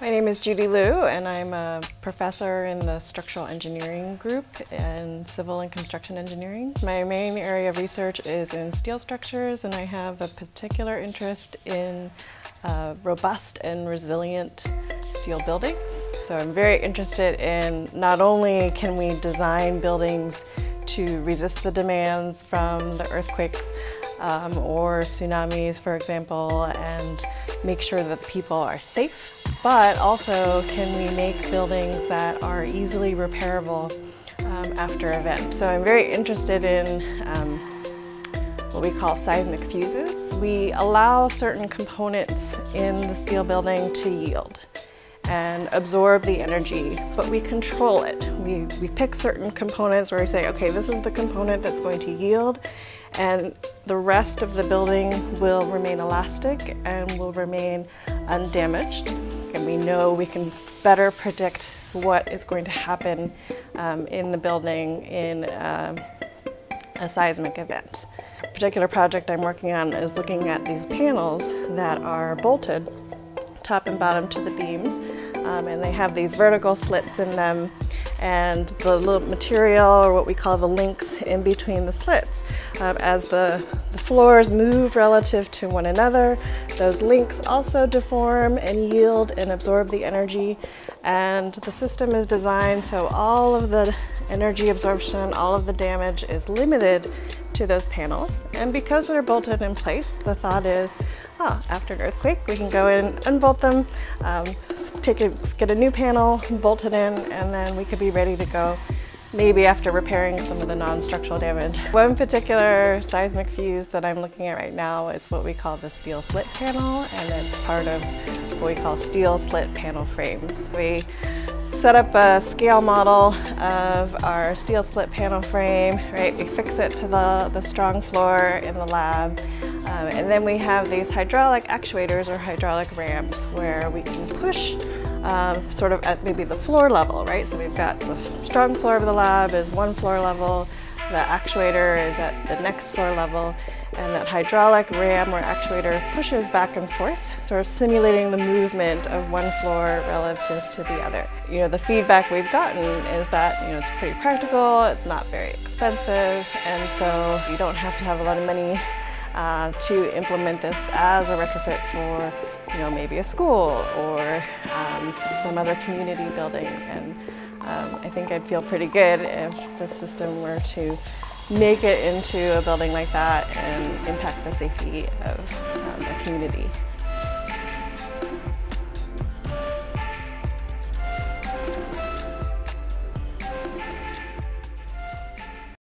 My name is Judy Liu and I'm a professor in the structural engineering group in civil and construction engineering. My main area of research is in steel structures and I have a particular interest in uh, robust and resilient steel buildings. So I'm very interested in not only can we design buildings to resist the demands from the earthquakes um, or tsunamis, for example, and make sure that people are safe but also can we make buildings that are easily repairable um, after event. So I'm very interested in um, what we call seismic fuses. We allow certain components in the steel building to yield and absorb the energy, but we control it. We, we pick certain components where we say, okay, this is the component that's going to yield, and the rest of the building will remain elastic and will remain undamaged and we know we can better predict what is going to happen um, in the building in um, a seismic event. A particular project I'm working on is looking at these panels that are bolted top and bottom to the beams um, and they have these vertical slits in them and the little material or what we call the links in between the slits. Um, as the, the floors move relative to one another, those links also deform and yield and absorb the energy and the system is designed so all of the energy absorption, all of the damage is limited to those panels. And because they're bolted in place, the thought is, oh, after an earthquake, we can go in, unbolt them, um, take a, get a new panel, bolt it in, and then we could be ready to go maybe after repairing some of the non-structural damage. One particular seismic fuse that I'm looking at right now is what we call the steel slit panel, and it's part of what we call steel slit panel frames. We set up a scale model of our steel slit panel frame, right? We fix it to the, the strong floor in the lab. Um, and then we have these hydraulic actuators or hydraulic rams where we can push um, sort of at maybe the floor level, right? So we've got the strong floor of the lab is one floor level, the actuator is at the next floor level, and that hydraulic ram or actuator pushes back and forth, sort of simulating the movement of one floor relative to the other. You know, the feedback we've gotten is that, you know, it's pretty practical, it's not very expensive, and so you don't have to have a lot of money uh, to implement this as a retrofit for, you know, maybe a school or um, some other community building. And um, I think I'd feel pretty good if the system were to make it into a building like that and impact the safety of um, a community.